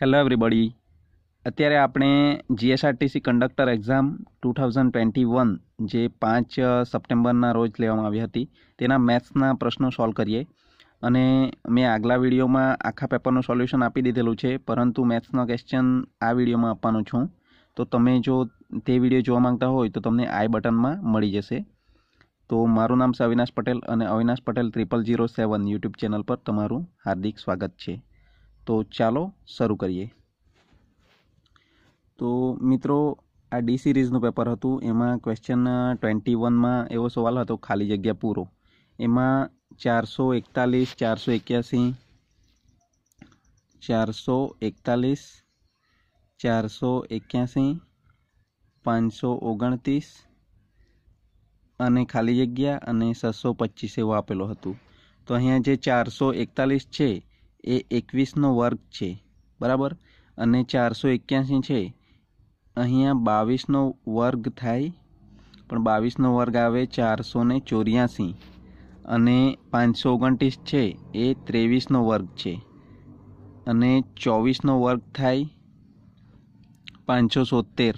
Hello everybody અત્યારે આપણે GSRTC conductor exam two thousand twenty one જે પાંચ સપ્ટેમ્બરના રોજ લેવામાં આવી હતી, તેના મેથ્સના પ્રશ્નો સોલ્વ કરીએ. અને મેં આગલા વિડીયોમાં આખા પેપરનું સોલ્યુશન આપી દીધેલું છે, પરંતુ મેથ્સનો ક્વેશ્ચન આ વિડીયોમાં આપવાનું છું. તો તમે જો તે વીડિયો જોવા માંગતા હોય, તો તમને આઈ બટનમાં મળી જશે. તો મારું નામ છે અવિનાશ પટેલ અને Avinash Patel triple zero seven YouTube channel પર તમારું હાર્દિક સ્વાગત છે. તો ચાલો શરૂ કરીએ. તો મિત્રો, આ ડી સિરીઝનું પેપર હતું. એમાં ક્વેશ્ચન ટ્વેન્ટી વનમાં એવો સવાલ હતો, ખાલી જગ્યા પૂરો. એમાં ચારસો એકતાલીસ, ચારસો એક્યાસી, ચારસો એકતાલીસ, ચારસો એક્યાસી, પાંચસો ઓગણત્રીસ અને ખાલી જગ્યા અને છસો પચીસ એવો આપેલો હતું. તો અહીંયા જે ચારસો એકતાલીસ છે એ એકવીસનો વર્ગ છે, બરાબર? અને ચારસો એક્યાસી છે. અહીંયા બાવીસનો વર્ગ થાય, પણ બાવીસનો વર્ગ આવે ચારસો ને ચોર્યાસી. અને પાંચસો ઓગણત્રીસ છે, એ ત્રેવીસનો વર્ગ છે. અને ચોવીસનો વર્ગ થાય પાંચસો સોતેર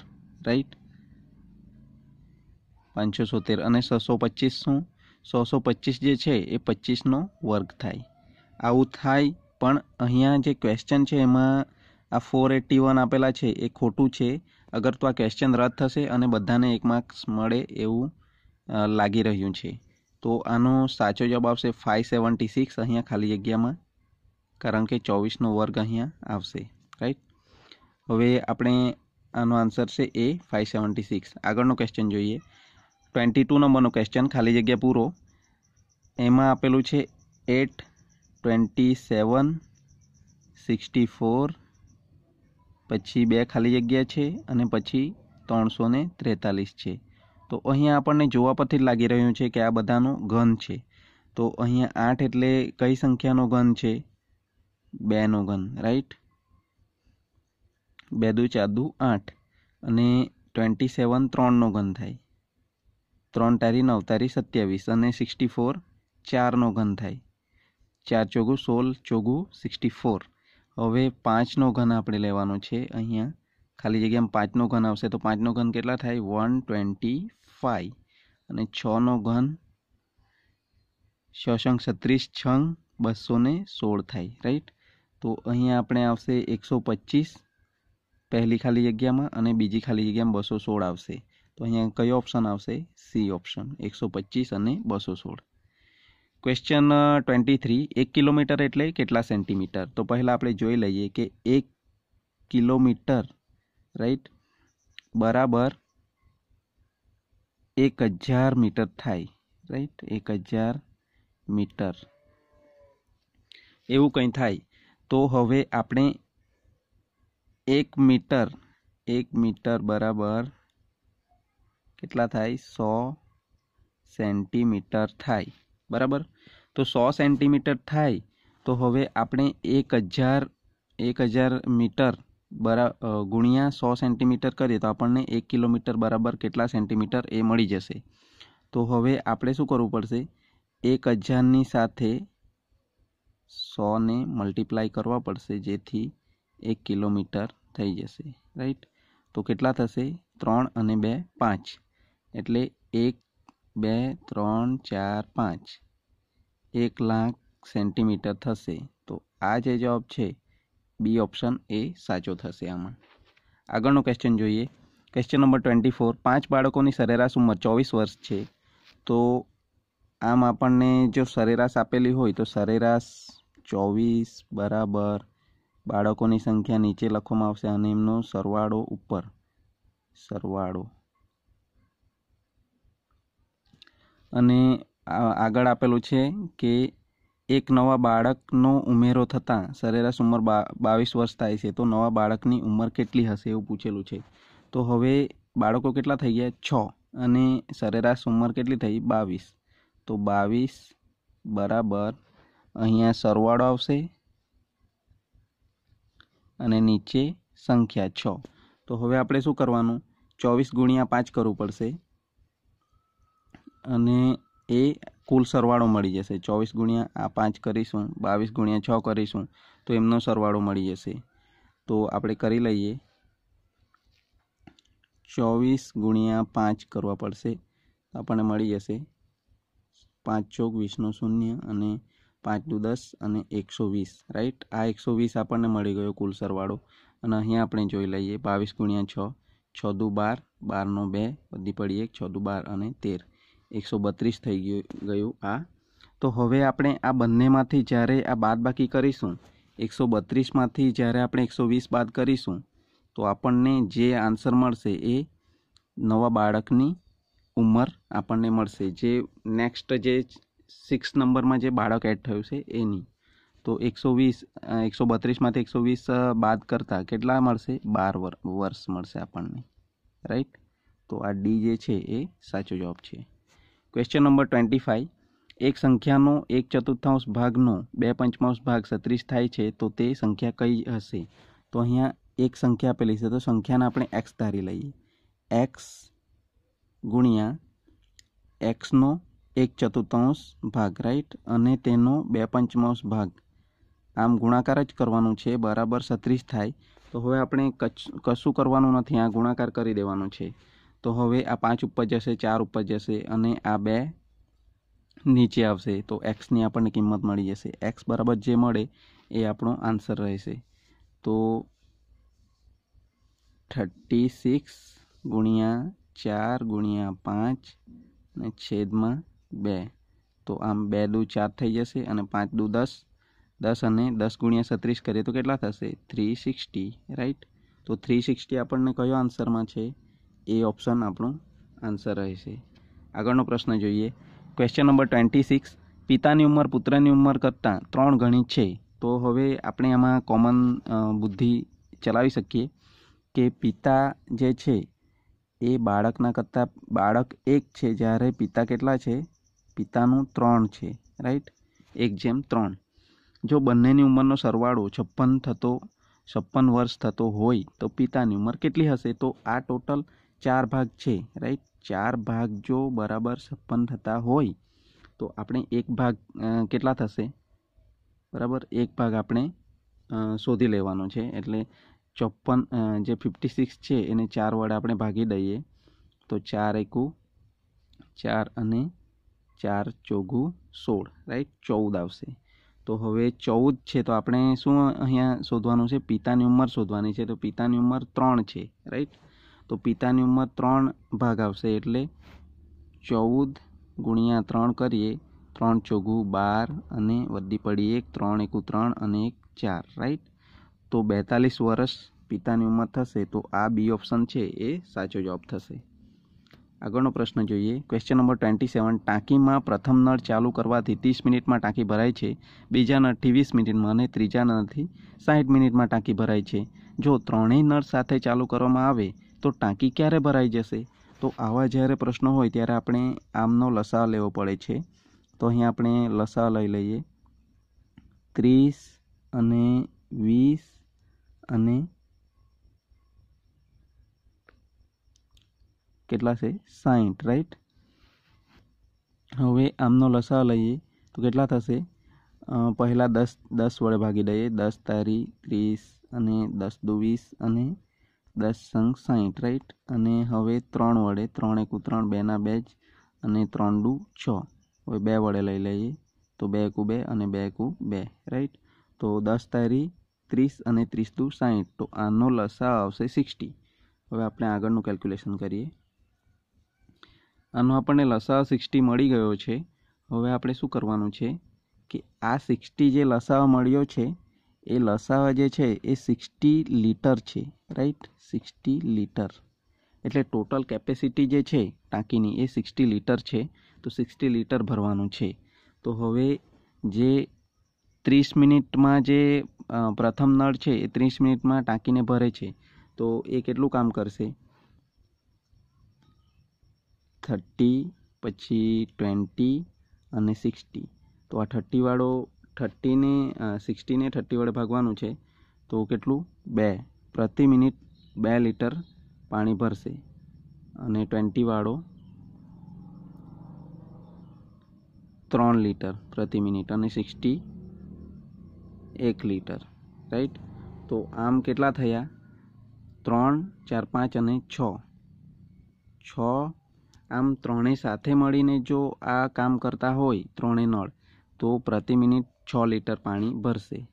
રાઈટ? પાંચસો સોતેર અને છસો પચીસ શું? છસો પચીસ જે છે, એ પચીસનો વર્ગ થાય. આવું થાય પણ અહીંયા જે ક્વેશ્ચન છે એમાં આ ફોર એટી વન આપેલા છે, એ ખોટું છે. અગર તો આ ક્વેશ્ચન રદ થશે અને બધાને એક માર્ક્સ મળે એવું લાગી રહ્યું છે. તો આનો સાચો જવાબ આવશે ફાઇવ સેવન્ટી સિક્સ અહીંયા ખાલી જગ્યામાં, કારણ કે ચોવીસનો વર્ગ અહીંયા આવશે રાઈટ હવે આપણે આનો આન્સર છે એ ફાઇવ સેવન્ટી સિક્સ આગળનો ક્વેશ્ચન જોઈએ. ટ્વેન્ટી ટુ નંબરનો ક્વેશ્ચન ખાલી જગ્યા પૂરો. એમાં આપેલું છે eight twenty seven sixty four પછી બે ખાલી જગ્યા છે અને પછી ત્રણસો ને ત્રેતાલીસ છે. તો અહીંયા આપણને જોવા પરથી લાગી રહ્યું છે કે આ બધાનો ઘન છે. તો અહીંયા આઠ એટલે કઈ સંખ્યાનો ઘન છે? બેનો ઘન રાઈટ બે દુ ચાર દુ આઠ. અને ટ્વેન્ટી સેવન ત્રણનો ઘન થાય. ત્રણ તારી નવ તારી સત્યાવીસ અને સિક્સટી ફોર ચારનો ઘન થાય. ચાર ચોગુ, સોળ ચોગુ, સિક્સટી ફોર. હવે પાંચનો ઘન આપણે લેવાનો છે અહીંયા. ખાલી જગ્યામાં પાંચનો ઘન આવશે તો પાંચનો ઘન કેટલા થાય? One twenty five. અને છનો ઘન શસંગ છત્રીસ, છંગ બસો ને સોળ થાય રાઈટ તો અહીંયા આપણે આવશે એકસો પચીસ પહેલી ખાલી જગ્યામાં અને બીજી ખાલી જગ્યામાં બસો સોળ આવશે. તો અહીંયા કયો ઓપ્શન આવશે? C option. એકસો પચીસ અને બસો સોળ. ક્વેશ્ચન ટ્વેન્ટી થ્રી એક કિલોમીટર એટલે કેટલા સેન્ટીમીટર? તો પહેલાં આપણે જોઈ લઈએ કે એક કિલોમીટર રાઈટ બરાબર એક હજાર મીટર થાય રાઈટ એક હજાર મીટર. એવું કંઈ થાય. તો હવે આપણે એક મીટર એક મીટર બરાબર કેટલા થાય? સો સેન્ટીમીટર થાય. બરાબર? તો સો સેન્ટીમીટર થાય, તો હવે આપણે એક હજાર એક હજાર મીટર બરા ગુણ્યા સો સેન્ટીમીટર કરીએ, તો આપણને એક કિલોમીટર બરાબર કેટલા સેન્ટીમીટર એ મળી જશે. તો હવે આપણે શું કરવું પડશે? એક હજારની સાથે સોને મલ્ટીપ્લાય કરવા પડશે, જેથી એક કિલોમીટર થઈ જશે, રાઈટ? તો કેટલા થશે? ત્રણ અને બે, પાંચ. એટલે એક બે, ત્રણ, ચાર, પાંચ. એક લાખ સેન્ટીમીટર થશે તો આ જે જવાબ છે, બી ઓપ્શન એ સાચો થશે આમાં. આગળનો ક્વેશ્ચન જોઈએ. ક્વેશ્ચન નંબર ટ્વેન્ટી ફોર પાંચ બાળકોની સરેરાશ ઉંમર ચોવીસ વર્ષ છે. તો આમ આપણને જો સરેરાશ આપેલી હોય તો સરેરાશ ચોવીસ બરાબર બાળકોની સંખ્યા નીચે લખવામાં આવશે અને એમનો સરવાળો ઉપર. સરવાળો. અને આગળ આપેલું છે કે એક નવા બાળકનો ઉમેરો થતાં સરેરાશ ઉંમર બાવીસ વર્ષ થાય છે, તો નવા બાળકની ઉંમર કેટલી હશે એવું પૂછેલું છે. તો હવે બાળકો કેટલા થઈ ગયા? છ. અને સરેરાશ ઉંમર કેટલી થઈ? બાવીસ. તો બાવીસ બરાબર અહીંયા સરવાળો આવશે અને નીચે સંખ્યા છ. તો હવે આપણે શું કરવાનું? ચોવીસ ગુણ્યા પાંચ કરવું પડશે. અને એ કુલ સરવાળો મળી જશે. ચોવીસ ગુણ્યા આ પાંચ કરીશું, બાવીસ ગુણ્યા છ કરીશું, તો એમનો સરવાળો મળી જશે. તો આપણે કરી લઈએ. ચોવીસ ગુણ્યા પાંચ કરવા પડશે. આપણને મળી જશે પાંચ ચોક વીસનો શૂન્ય અને પાંચ દુ દસ અને એકસો વીસ. રાઈટ? આ એકસો વીસ આપણને મળી ગયો કુલ સરવાળો. અને અહીંયા આપણે જોઈ લઈએ બાવીસ ગુણ્યા છ છ દુ બાર, બારનો બે, બધી પડી એક, છ દુ બાર અને તેર. એકસો બત્રીસ થઈ ગયું ગયું આ. તો હવે આપણે આ બંનેમાંથી જ્યારે આ બાદ બાકી કરીશું, એકસો બત્રીસમાંથી જ્યારે આપણે એકસો વીસ બાદ કરીશું, તો આપણને જે આન્સર મળશે એ નવા બાળકની ઉંમર આપણને મળશે. જે નેક્સ્ટ જે સિક્સ નંબરમાં જે બાળક એડ થયું છે એની. તો એકસો વીસ એકસો બત્રીસમાંથી એકસો વીસ બાદ કરતાં કેટલા મળશે? બાર વર્ષ મળશે આપણને. રાઈટ? તો આ ડી જે છે એ સાચો જવાબ છે. ક્વેશ્ચન નંબર ટ્વેન્ટી ફાઇવ એક સંખ્યાનો એક ચતુર્થાંશ ભાગનો બે પંચમાંશ ભાગ સત્રીસ થાય છે, તો તે સંખ્યા કઈ હશે? તો અહીંયા એક સંખ્યા આપેલી છે, તો સંખ્યાને આપણે એક્સ ધારી લઈએ. એક્સ ગુણ્યા એક્સનો એક ચતુર્થાંશ ભાગ રાઈટ અને તેનો બે પંચમાંશ ભાગ. આમ ગુણાકાર જ કરવાનું છે, બરાબર સત્રીસ થાય. તો હવે આપણે કશું કરવાનું નથી, આ ગુણાકાર કરી દેવાનું છે. તો હવે આ પાંચ ઉપર જશે, ચાર ઉપર જશે અને આ બે નીચે આવશે. તો એક્સની આપણને કિંમત મળી જશે. એક્સ બરાબર જે મળે એ આપણો આન્સર રહેશે. તો થર્ટી સિક્સ ગુણ્યા ચાર ગુણ્યા પાંચ અને છેદમાં બે. તો આમ બે દુ ચાર થઈ જશે અને પાંચ દુ દસ. દસ અને દસ ગુણ્યા છત્રીસ કરીએ તો કેટલા થશે? Three sixty, right? તો થ્રી સિક્સટી આપણને કયો આન્સરમાં છે? એ ઓપ્શન આપણો આન્સર રહેશે. આગળનો પ્રશ્ન જોઈએ. ક્વેશ્ચન નંબર ટ્વેન્ટી સિક્સ પિતાની ઉંમર, પુત્રની ઉંમર કરતાં ત્રણ ગણી છે. તો હવે આપણે આમાં કોમન બુદ્ધિ ચલાવી શકીએ કે પિતા જે છે એ બાળકના કરતાં, બાળક એક છે જ્યારે પિતા કેટલા છે? પિતાનું ત્રણ છે. રાઈટ એક જેમ ત્રણ. જો બંનેની ઉંમરનો સરવાળો છપ્પન થતો, છપ્પન વર્ષ થતો હોય તો પિતાની ઉંમર કેટલી હશે? તો આ ટોટલ ચાર ભાગ છે રાઈટ ચાર ભાગ જો બરાબર છપ્પન થતા હોય, તો આપણે એક ભાગ કેટલા થશે? બરાબર? એક ભાગ આપણે શોધી લેવાનો છે. એટલે ચોપ્પન જે ફિફ્ટી સિક્સ છે, એને ચાર વડે આપણે ભાગી દઈએ. તો ચાર એકુ, ચાર અને ચાર ચોગું સોળ રાઈટ ચૌદ આવશે. તો હવે ચૌદ છે, તો આપણે શું અહીંયા શોધવાનું છે? પિતાની ઉંમર શોધવાની છે. તો પિતાની ઉંમર ત્રણ છે રાઈટ તો પિતાની ઉંમર ત્રણ ભાગ આવશે. એટલે ચૌદ ગુણ્યા ત્રણ કરીએ, ત્રણ ચોગું બાર અને વધી પડી એક, ત્રણ એકું ત્રણ અને એક ચાર રાઈટ તો બેતાલીસ વર્ષ પિતાની ઉંમર થશે, તો આ બી ઓપ્શન છે એ સાચો જવાબ થશે. આગળનો પ્રશ્ન જોઈએ. ક્વેશ્ચન નંબર ટ્વેન્ટી સેવન ટાંકીમાં પ્રથમ નળ ચાલુ કરવાથી ત્રીસ મિનિટમાં ટાંકી ભરાય છે, બીજા નળથી વીસ મિનિટમાં અને ત્રીજા નળથી સાઠ મિનિટમાં ટાંકી ભરાય છે. જો ત્રણેય નળ સાથે ચાલુ કરવામાં આવે તો ટાંકી ક્યારે ભરાઈ જશે? તો આવા જ્યારે પ્રશ્નો હોય ત્યારે આપણે આમનો લસા લેવો પડે છે. તો અહીં આપણે લસા લઈ લઈએ. ત્રીસ અને વીસ અને કેટલા છે? સાઠ રાઈટ? હવે આમનો લસા લઈએ. તો કેટલા થશે? પહેલાં દસ દસ વડે ભાગી દઈએ. દસ તારી ત્રીસ અને દસ દુ વીસ અને દસ સંગ સાઠ રાઈટ અને હવે ત્રણ વડે, ત્રણ એકુ ત્રણ બેના બે જ, અને ત્રણ દુ છ. હવે બે વડે લઈ લઈએ. તો બે એકુ બે અને બે એકુ બે રાઈટ તો દસ તારી ત્રીસ અને ત્રીસ દુ સાઠ તો આનો લસા આવશે સિક્સટી હવે આપણે આગળનું કેલ્ક્યુલેશન કરીએ. આનો આપણને લસા સિક્સટી મળી ગયો છે. હવે આપણે શું કરવાનું છે? કે આ સિક્સટી જે લસાવા મળ્યો છે એ લસાવા જે છે એ સિક્સટી લીટર છે રાઈટ સિક્સટી લીટર. એટલે ટોટલ કેપેસિટી જે છે ટાંકીની એ સિક્સટી લીટર છે, તો સિક્સટી લીટર ભરવાનું છે. તો હવે જે ત્રીસ મિનિટમાં જે પ્રથમ નળ છે એ ત્રીસ મિનિટમાં ટાંકીને ભરે છે, તો એ કેટલું કામ કરશે? થર્ટી, પછી ટ્વેન્ટી અને સિક્સટી. તો આ થર્ટીવાળો થર્ટીને સિક્સટીને થર્ટી વડે ભાગવાનું છે, તો કેટલું? બે. પ્રતિ મિનિટ બે લીટર પાણી ભરશે અને ટ્વેન્ટીવાળો ત્રણ લીટર પ્રતિ મિનિટ અને સિક્સટી એક લીટર રાઈટ તો આમ કેટલા થયા? ત્રણ, ચાર, પાંચ અને છ. છ આમ ત્રણેય સાથે મળીને જો આ કામ કરતા હોય ત્રણેય નળ, તો પ્રતિ મિનિટ છ લીટર પાણી ભરશે.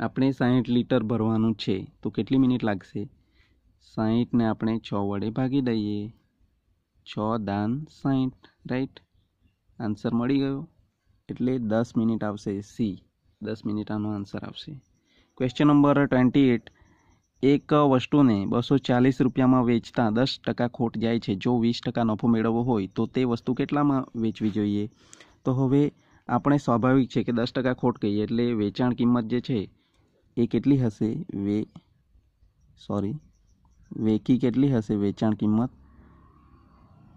આપણે સાહીઠ લીટર ભરવાનું છે, તો કેટલી મિનિટ લાગશે? સાહીઠને આપણે છ વડે ભાગી દઈએ. છ દાન સાહીઠ રાઈટ આન્સર મળી ગયો? એટલે દસ મિનિટ આવશે સી. દસ મિનિટ આનો આન્સર આવશે. ક્વેશ્ચન નંબર ટ્વેન્ટી એટ એક વસ્તુને બસો ચાલીસ રૂપિયામાં વેચતા દસ ટકા ખોટ જાય છે. જો વીસ ટકા નફો મેળવવો હોય, તો તે વસ્તુ કેટલામાં વેચવી જોઈએ? તો હવે આપણે સ્વાભાવિક છે કે દસ ટકા ખોટ કહીએ એટલે વેચાણ કિંમત જે છે એ કેટલી હશે? વે સોરી વેકી કેટલી હશે વેચાણ કિંમત?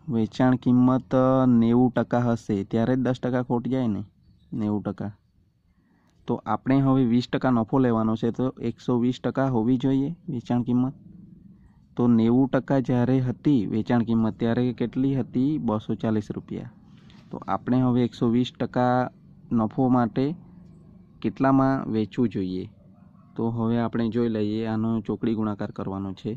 વેચાણ કિંમત નેવું ટકા હશે, ત્યારે જ દસ ટકા ખોટ જાય ને? નેવું ટકા. તો આપણે હવે વીસ ટકા નફો લેવાનો છે, તો એકસો વીસ ટકા હોવી જોઈએ વેચાણ કિંમત? તો નેવું ટકા જ્યારે હતી વેચાણ કિંમત, ત્યારે કેટલી હતી? બસો ચાલીસ રૂપિયા. તો આપણે હવે એકસો વીસ ટકા નફો માટે કેટલામાં વેચવું જોઈએ? તો હવે આપણે જોઈ લઈએ, આનો ચોકડી ગુણાકાર કરવાનો છે.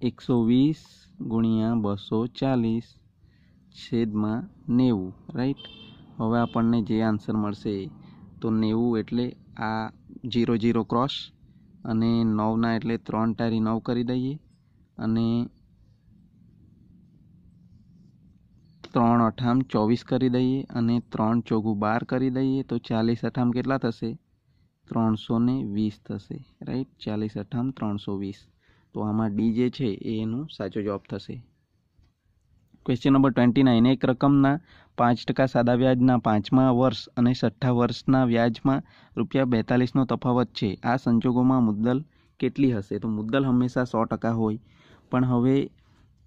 એકસો વીસ ગુણ્યા બસો ચાલીસ છેદમાં નેવું રાઈટ હવે આપણને જે આન્સર મળશે તો નેવું એટલે આ જીરો જીરો ક્રોસ અને નવના એટલે ત્રણ તારી નવ કરી દઈએ અને ત્રણ અઠામ ચોવીસ કરી દઈએ અને ત્રણ ચોગું બાર કરી દઈએ, તો ચાલીસ અઠામ કેટલા થશે? ત્રણસો વીસ થશે રાઈટ ચાલીસ અઠામ ત્રણસો વીસ. તો આમાં ડી જે છે એ એનું સાચો જવાબ થશે. ક્વેશ્ચન નંબર ટ્વેન્ટી નાઇન એક રકમના પાંચ ટકા સાદા વ્યાજના પાંચમા વર્ષ અને છઠ્ઠા વર્ષના વ્યાજમાં રૂપિયા બેતાલીસનો તફાવત છે. આ સંજોગોમાં મુદ્દલ કેટલી હશે? તો મુદ્દલ હંમેશા સો ટકા હોય. પણ હવે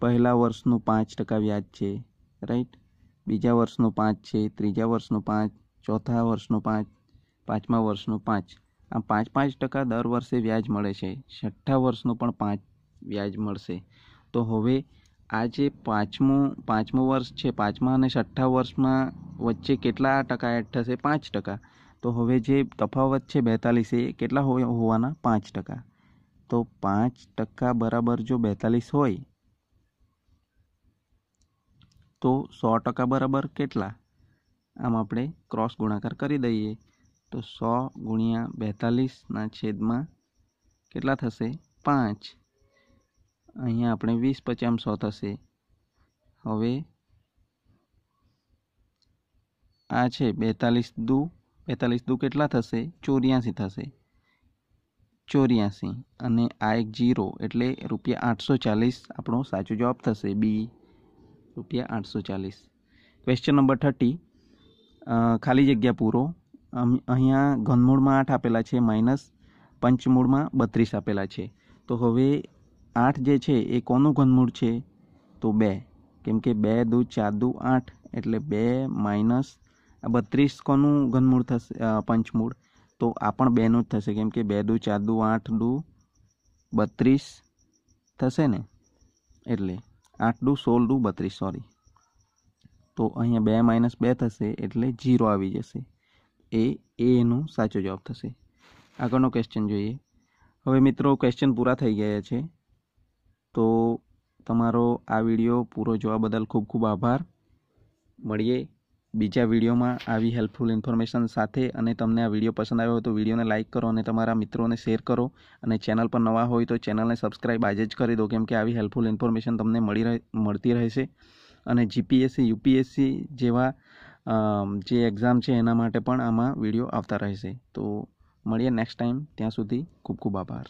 પહેલા વર્ષનું પાંચ ટકા વ્યાજ છે. રાઈટ? બીજા વર્ષનું પાંચ છે, ત્રીજા વર્ષનું પાંચ, ચોથા વર્ષનું પાંચ, પાંચમા વર્ષનું પાંચ. આમ પાંચ પાંચ ટકા દર વર્ષે વ્યાજ મળે છે. છઠ્ઠા વર્ષનું પણ પાંચ વ્યાજ મળશે. તો હવે આ જે પાંચમું પાંચમું વર્ષ છે, પાંચમા અને છઠ્ઠા વર્ષમાં વચ્ચે કેટલા ટકા એડ થશે? પાંચ ટકા. તો હવે જે તફાવત છે બેતાલીસ એ કેટલા હોવાના? પાંચ ટકા. તો પાંચ ટકા બરાબર જો બેતાલીસ હોય તો સો ટકા બરાબર કેટલા? આમ આપણે ક્રોસ ગુણાકાર કરી દઈએ. તો સો ગુણ્યા બેતાલીસના છેદમાં કેટલા થશે? પાંચ. અહીંયા આપણે વીસ પચામ સો થશે. હવે આ છે બેતાલીસ દુ બેતાલીસ દુ કેટલા થશે? ચોર્યાસી થશે. ચોર્યાસી. અને આ એક જીરો એટલે રૂપિયા આઠસો ચાલીસ આપણો સાચો જવાબ થશે. બી. રૂપિયા આઠસો ચાલીસ. ક્વેશ્ચન નંબર થર્ટી ખાલી જગ્યા પૂરો. અહીંયા ઘનમૂળમાં આઠ આપેલા છે માઇનસ પંચમૂળમાં બત્રીસ આપેલા છે. તો હવે આઠ જે છે, એ કોનું ઘનમૂળ છે? તો બે. કેમ કે બે, દુ, ચાર, દુ, આઠ. એટલે બે માઇનસ બત્રીસ કોનું ઘનમૂળ થશે? પંચમૂળ. તો આ પણ બેનું જ થશે. કેમ કે બે, દુ, ચાર, દુ, આઠ, દુ, બત્રીસ થશે ને? એટલે દુ સોળ દુ બત્રીસ સોરી તો અહીંયા બે માઇનસ બે થશે એટલે જીરો આવી જશે. એ એનો સાચો જવાબ થશે. આગળનો ક્વેશ્ચન જોઈએ. હવે મિત્રો ક્વેશ્ચન પૂરા થઈ ગયા છે. તો તમારો આ વીડિયો પૂરો જોવા બદલ ખૂબ ખૂબ આભાર. મળીએ. બીજા વિડીયોમાં આવી હેલ્પફુલ ઇન્ફોર્મેશન સાથે અને તમને આ વીડિયો પસંદ આવ્યો હોય તો વિડીયોને લાઇક કરો અને તમારા મિત્રોને શેર કરો. અને ચેનલ પર નવા હોય તો ચેનલને સબસ્ક્રાઇબ આજે જ કરી દો, કેમ કે આવી હેલ્પફુલ ઇન્ફોર્મેશન તમને મળી રહે, મળતી રહેશે. અને જીપીએસસી યુપીએસસી જેવા જે એક્ઝામ છે એના માટે પણ આમાં વીડિયો આવતા રહેશે. તો મળીએ નેક્સ્ટ ટાઈમ ત્યાં સુધી ખૂબ ખૂબ આભાર.